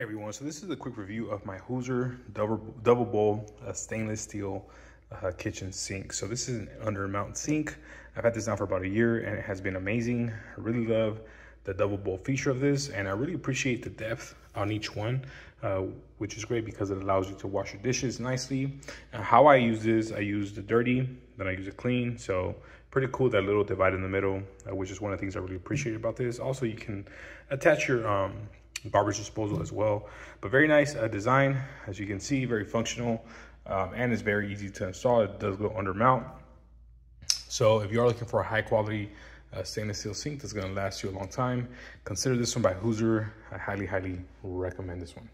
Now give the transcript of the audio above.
everyone, so this is a quick review of my Houzer double, double bowl uh, stainless steel uh, kitchen sink. So this is an under mount sink. I've had this now for about a year and it has been amazing. I really love the double bowl feature of this and I really appreciate the depth on each one, uh, which is great because it allows you to wash your dishes nicely. And how I use this, I use the dirty, then I use the clean. So pretty cool, that little divide in the middle, uh, which is one of the things I really appreciate about this. Also, you can attach your um, garbage disposal as well. But very nice uh, design, as you can see, very functional, um, and it's very easy to install. It does go under mount. So if you are looking for a high quality uh, stainless steel sink that's gonna last you a long time, consider this one by Houzer. I highly, highly recommend this one.